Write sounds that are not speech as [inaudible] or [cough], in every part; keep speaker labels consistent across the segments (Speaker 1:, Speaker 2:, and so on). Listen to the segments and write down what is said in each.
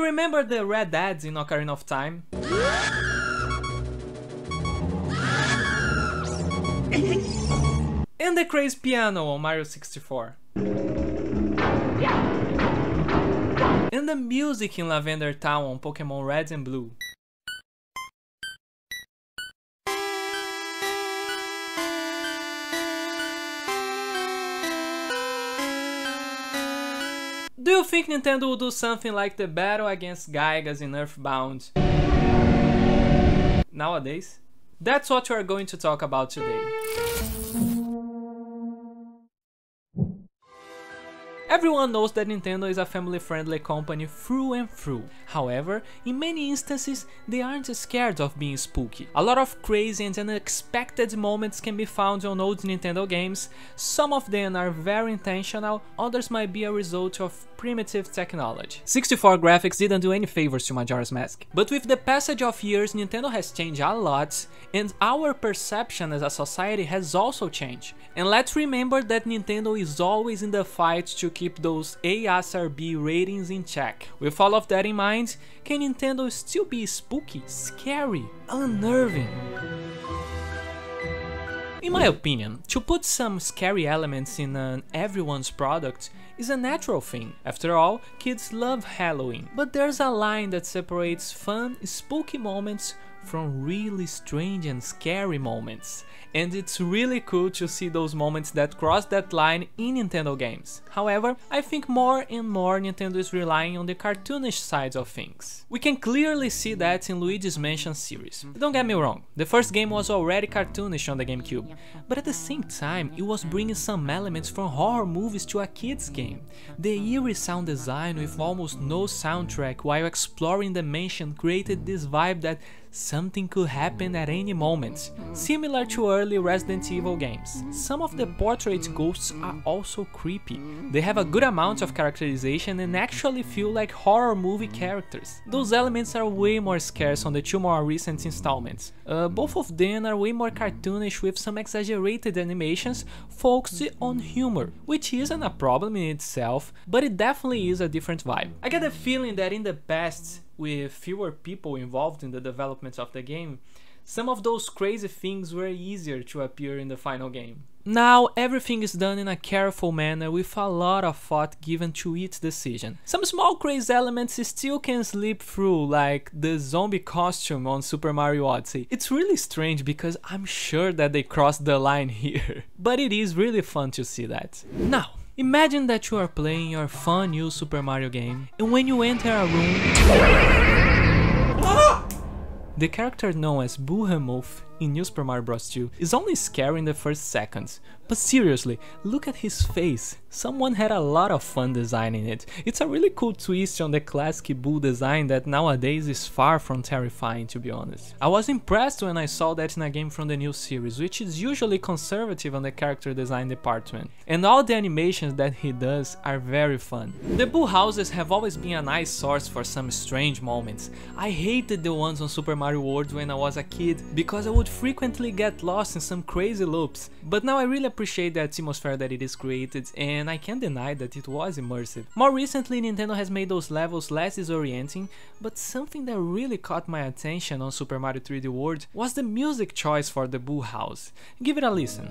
Speaker 1: you remember the ReDeads in Ocarina of Time? and the crazy piano on Mario 64. And the music in Lavender Town on Pokemon Red and Blue. Think Nintendo will do something like the battle against Giygas in Earthbound nowadays? That's what we are going to talk about today. Everyone knows that Nintendo is a family-friendly company through and through. However, in many instances, they aren't scared of being spooky. A lot of crazy and unexpected moments can be found on old Nintendo games, some of them are very intentional, others might be a result of primitive technology. 64 graphics didn't do any favors to Majora's Mask. But with the passage of years, Nintendo has changed a lot, and our perception as a society has also changed. And let's remember that Nintendo is always in the fight to keep those ESRB ratings in check. With all of that in mind, can Nintendo still be spooky, scary, unnerving? In my opinion, to put some scary elements in an everyone's product is a natural thing. After all, kids love Halloween. But there's a line that separates fun, spooky moments from really strange and scary moments and it's really cool to see those moments that cross that line in Nintendo games. However, I think more and more Nintendo is relying on the cartoonish sides of things. We can clearly see that in Luigi's Mansion series. Don't get me wrong, the first game was already cartoonish on the GameCube, but at the same time it was bringing some elements from horror movies to a kids game. The eerie sound design with almost no soundtrack while exploring the mansion created this vibe that something could happen at any moment, similar to early Resident Evil games. Some of the portrait ghosts are also creepy. They have a good amount of characterization and actually feel like horror movie characters. Those elements are way more scarce on the two more recent installments. Uh, both of them are way more cartoonish with some exaggerated animations focused on humor, which isn't a problem in itself, but it definitely is a different vibe. I get the feeling that in the past, with fewer people involved in the development of the game, some of those crazy things were easier to appear in the final game. Now everything is done in a careful manner with a lot of thought given to each decision. Some small crazy elements still can slip through like the zombie costume on Super Mario Odyssey. It's really strange because I'm sure that they crossed the line [laughs] here. But it is really fun to see that. Now, Imagine that you are playing your fun new Super Mario game, and when you enter a room... Ah! The character known as Boohemoth in New Super Mario Bros. 2 is only scary in the first seconds, but seriously, look at his face. Someone had a lot of fun designing it. It's a really cool twist on the classic Boo design that nowadays is far from terrifying to be honest. I was impressed when I saw that in a game from the new series, which is usually conservative on the character design department. And all the animations that he does are very fun. The Boo houses have always been a nice source for some strange moments. I hated the ones on Super Mario World when I was a kid because I would frequently get lost in some crazy loops, but now I really appreciate the atmosphere that it is created and I can't deny that it was immersive. More recently Nintendo has made those levels less disorienting, but something that really caught my attention on Super Mario 3D World was the music choice for the Boo House. Give it a listen.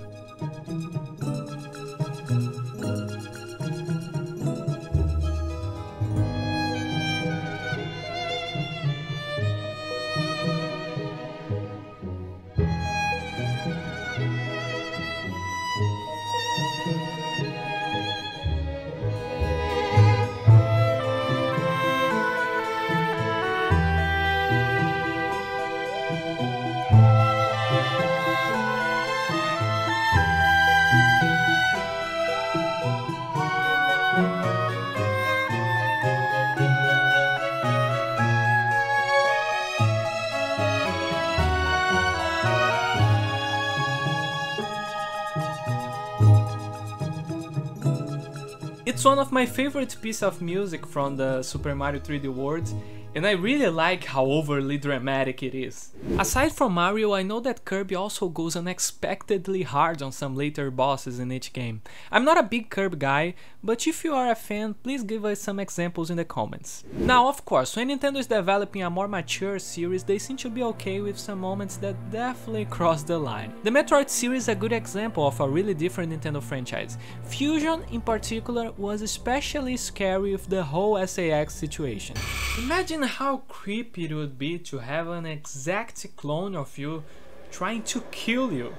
Speaker 1: It's one of my favorite pieces of music from the Super Mario 3D World and I really like how overly dramatic it is. Aside from Mario, I know that Kirby also goes unexpectedly hard on some later bosses in each game. I'm not a big Kirby guy, but if you are a fan, please give us some examples in the comments. Now, of course, when Nintendo is developing a more mature series, they seem to be okay with some moments that definitely [laughs] cross the line. The Metroid series is a good example of a really different Nintendo franchise. Fusion, in particular, was especially scary with the whole SA-X situation. Imagine how creepy it would be to have an exact clone of you trying to kill you.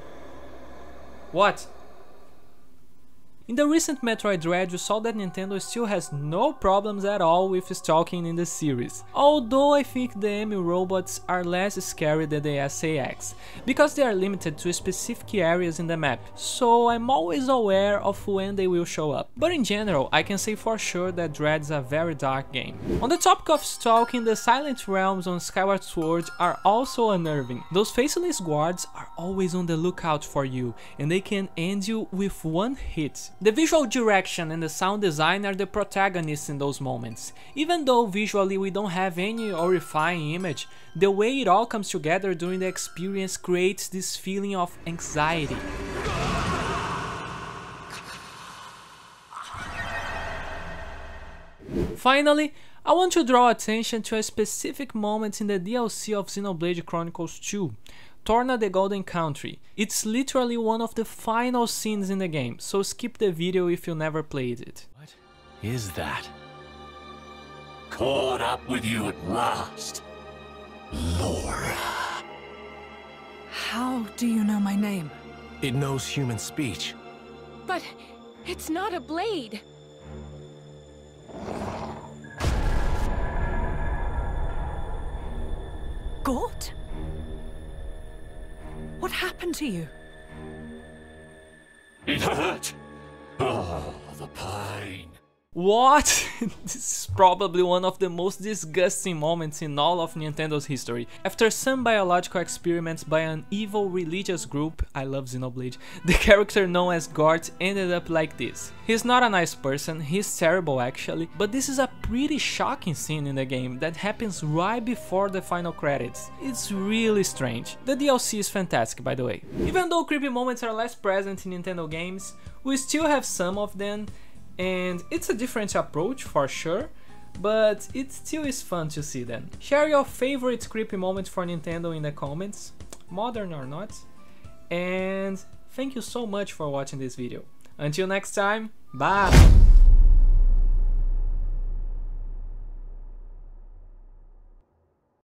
Speaker 1: What? In the recent Metroid Dread, you saw that Nintendo still has no problems at all with stalking in the series, although I think the E.M.M.I. robots are less scary than the SA-X, because they are limited to specific areas in the map, so I'm always aware of when they will show up. But in general, I can say for sure that Dread is a very dark game. On the topic of stalking, the Silent Realms on Skyward Sword are also unnerving. Those faceless guards are always on the lookout for you, and they can end you with one hit. The visual direction and the sound design are the protagonists in those moments. Even though visually we don't have any horrifying image, the way it all comes together during the experience creates this feeling of anxiety. Finally, I want to draw attention to a specific moment in the DLC of Xenoblade Chronicles 2. Torna the Golden Country. It's literally one of the final scenes in the game, so skip the video if you never played it.
Speaker 2: What is that?
Speaker 3: Caught up with you at last, Lora.
Speaker 4: How do you know my name?
Speaker 2: It knows human speech.
Speaker 5: But it's not a blade.
Speaker 4: Gort? What happened to you?
Speaker 3: It hurt. Oh, the pain.
Speaker 1: What? [laughs] this is probably one of the most disgusting moments in all of Nintendo's history. After some biological experiments by an evil religious group, I love Xenoblade, [laughs] the character known as Gort ended up like this. He's not a nice person, he's terrible actually, but this is a pretty shocking scene in the game that happens right before the final credits. It's really strange. The DLC is fantastic by the way. Even though creepy moments are less present in Nintendo games, we still have some of them and it's a different approach for sure, but it still is fun to see them. Share your favorite creepy moment for Nintendo in the comments, modern or not, and thank you so much for watching this video. Until next time, bye!